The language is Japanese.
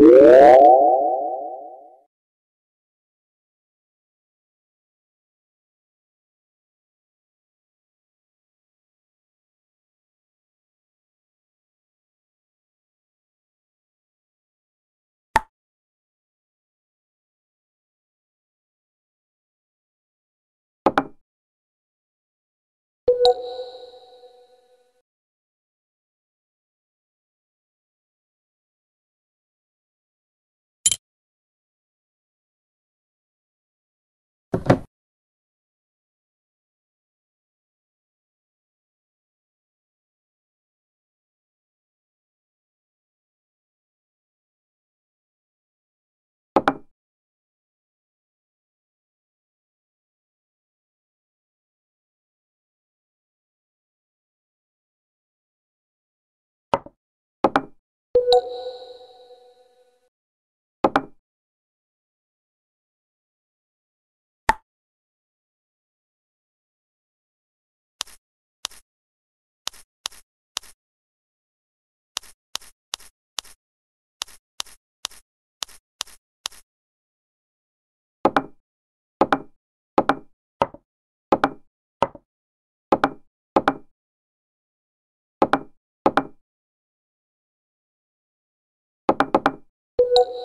Yeah. you